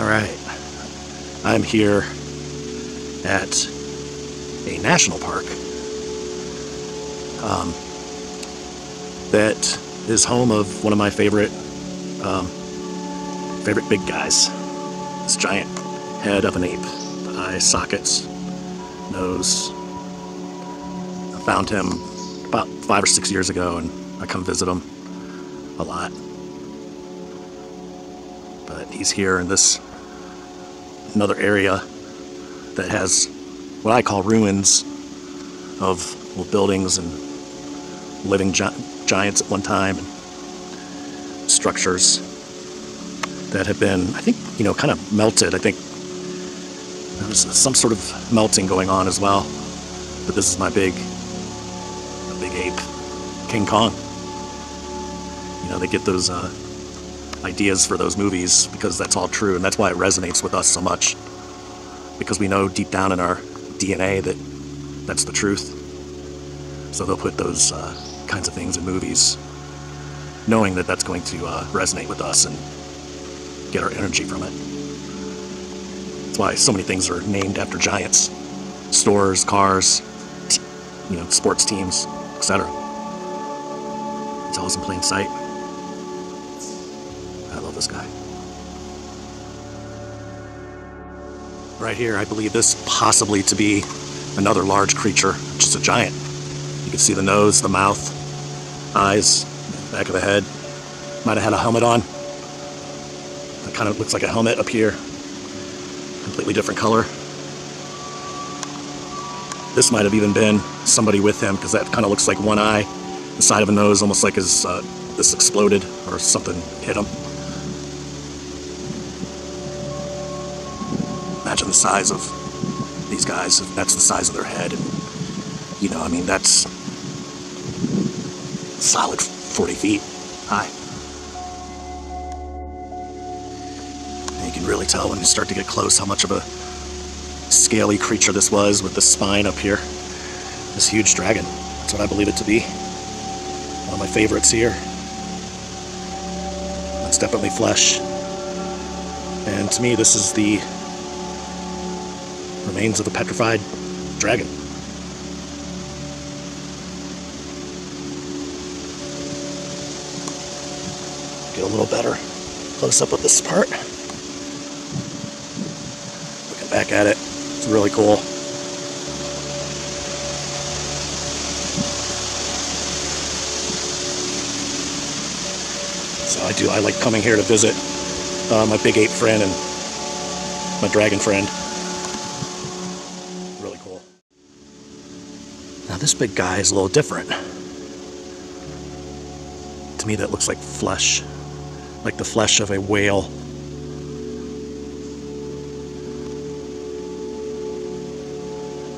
All right. I'm here at a national park um, that is home of one of my favorite um, favorite big guys. This giant head of an ape, eye sockets, nose. I found him about five or six years ago, and I come visit him a lot. But he's here in this another area that has what I call ruins of buildings and living gi giants at one time and structures that have been, I think, you know, kind of melted. I think there's some sort of melting going on as well. But this is my big, big ape, King Kong. You know, they get those uh, ideas for those movies because that's all true, and that's why it resonates with us so much. Because we know deep down in our DNA that that's the truth. So they'll put those uh, kinds of things in movies, knowing that that's going to uh, resonate with us and get our energy from it. That's why so many things are named after giants stores, cars, you know, sports teams, etc. It's always in plain sight. This guy. Right here, I believe this possibly to be another large creature, just a giant. You can see the nose, the mouth, eyes, back of the head. Might have had a helmet on. It kind of looks like a helmet up here. Completely different color. This might have even been somebody with him because that kind of looks like one eye, the side of a nose, almost like his uh, this exploded or something hit him. The size of these guys. That's the size of their head. And, you know, I mean, that's solid 40 feet high. And you can really tell when you start to get close how much of a scaly creature this was with the spine up here. This huge dragon. That's what I believe it to be. One of my favorites here. It's definitely flesh. And to me, this is the remains of a petrified dragon. Get a little better close up of this part. Looking back at it, it's really cool. So I do, I like coming here to visit uh, my big ape friend and my dragon friend. This big guy is a little different. To me that looks like flesh, like the flesh of a whale.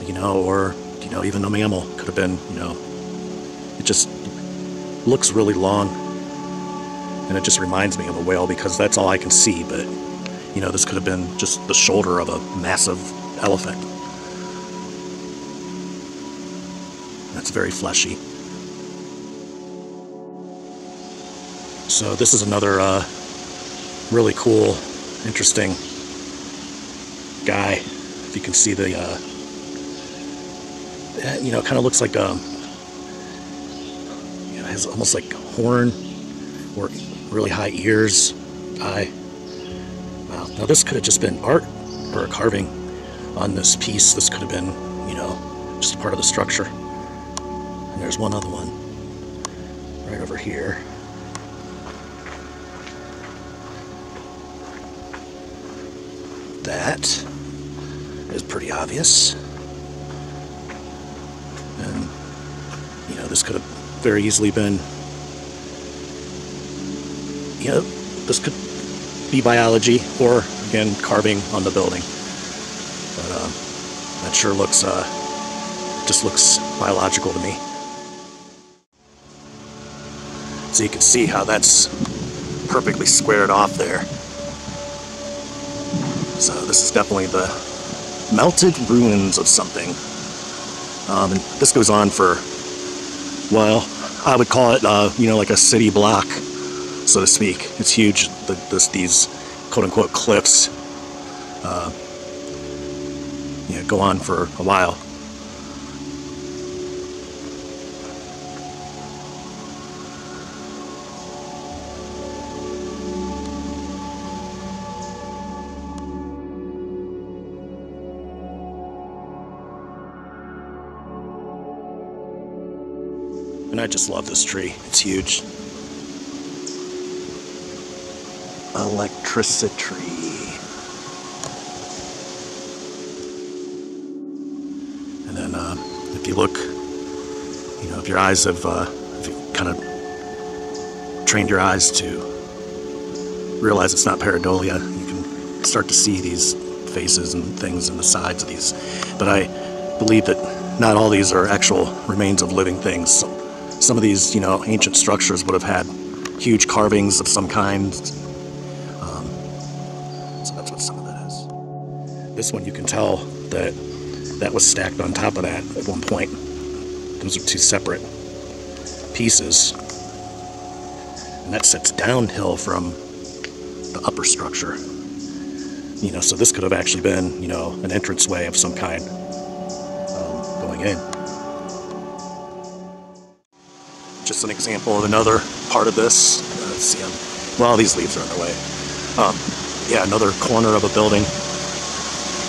You know, or, you know, even a mammal could have been, you know, it just looks really long. And it just reminds me of a whale because that's all I can see, but you know, this could have been just the shoulder of a massive elephant. That's very fleshy. So this is another uh, really cool, interesting guy. If you can see the, uh, you know, kind of looks like um, you know, has almost like horn or really high ears, eye. Wow. Now this could have just been art or a carving on this piece. This could have been, you know, just part of the structure. There's one other one right over here. That is pretty obvious. And, you know, this could have very easily been you know, this could be biology or, again, carving on the building. But uh, that sure looks, uh, just looks biological to me. So you can see how that's perfectly squared off there. So this is definitely the melted ruins of something. Um, and this goes on for, well, I would call it, uh, you know, like a city block so to speak. It's huge. The, this, these quote unquote cliffs uh, you know, go on for a while. And I just love this tree. It's huge. Electricity. And then uh, if you look, you know, if your eyes have, uh, if you kind of trained your eyes to realize it's not pareidolia, you can start to see these faces and things in the sides of these. But I believe that not all these are actual remains of living things. Some, some of these, you know, ancient structures would have had huge carvings of some kind. Um, so that's what some of that is. This one you can tell that that was stacked on top of that at one point. Those are two separate pieces. And that sits downhill from the upper structure. You know, so this could have actually been, you know, an entranceway of some kind um, going in. Just an example of another part of this. Uh, let's see, um, well, these leaves are in the way. Um, yeah, another corner of a building.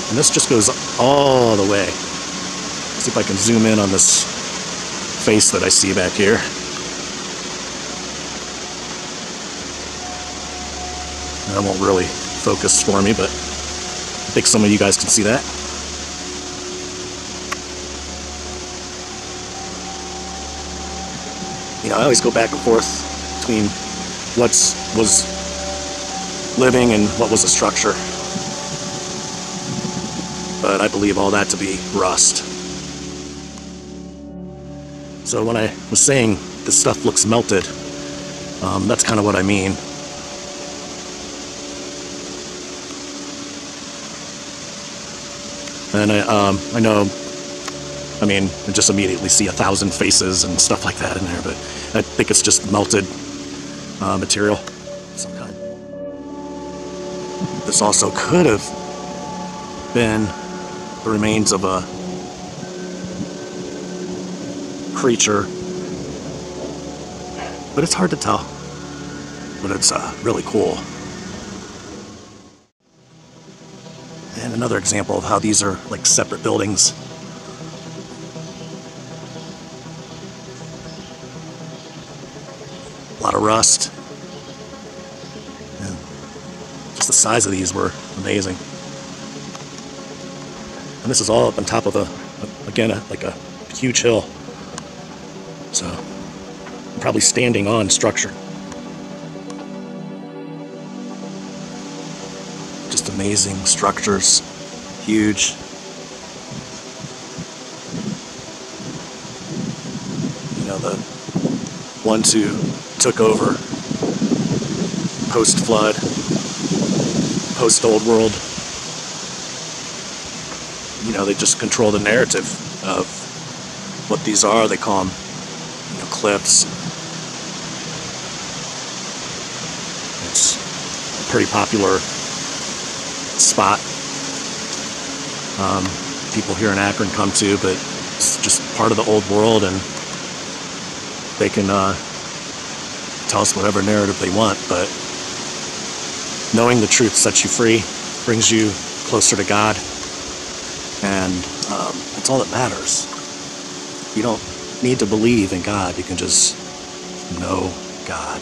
And this just goes all the way. see if I can zoom in on this face that I see back here. That won't really focus for me, but I think some of you guys can see that. You know, I always go back and forth between what was living and what was a structure. But I believe all that to be rust. So when I was saying this stuff looks melted, um, that's kind of what I mean. And I, um, I know, I mean, just immediately see a thousand faces and stuff like that in there, but I think it's just melted uh, material of some kind. This also could have been the remains of a creature, but it's hard to tell. But it's uh, really cool. And another example of how these are like separate buildings. Rust. And just the size of these were amazing. And this is all up on top of a, again, a, like a huge hill. So, probably standing on structure. Just amazing structures, huge. You know, the ones who took over post flood, post old world. You know, they just control the narrative of what these are. They call them you know. It's a pretty popular spot um, people here in Akron come to, but it's just part of the old world and they can uh, tell us whatever narrative they want, but knowing the truth sets you free, brings you closer to God, and um, that's all that matters. You don't need to believe in God, you can just know God.